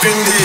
Steady my cool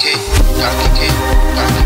Donkey K, Donkey K, Donkey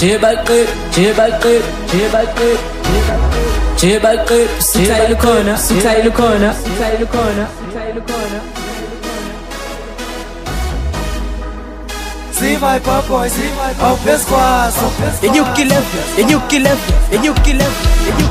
Chibakip, chibakip, chibakip, chibakip, Sita ile kona, sita ile kona, sita ile kona, sita ile kona. See my pop boy. Enyuki left, enyuki left, enyuki left, enyuki left,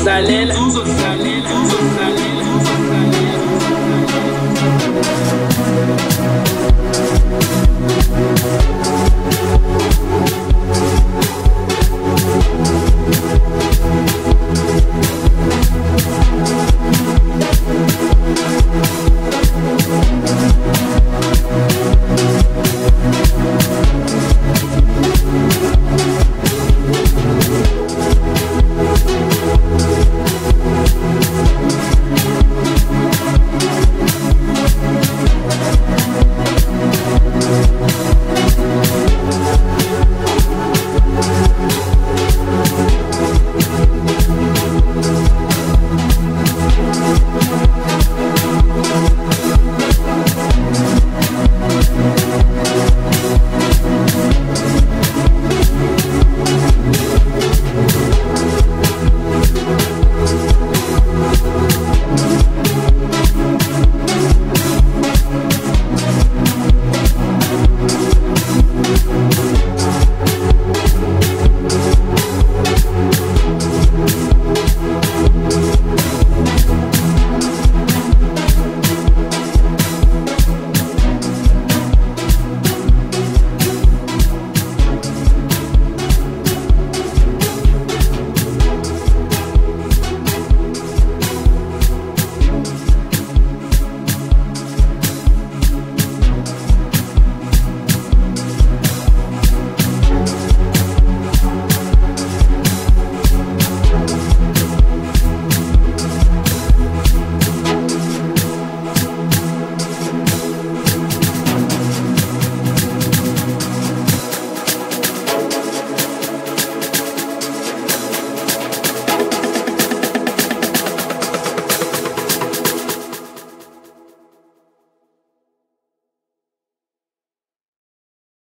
Jerusalem.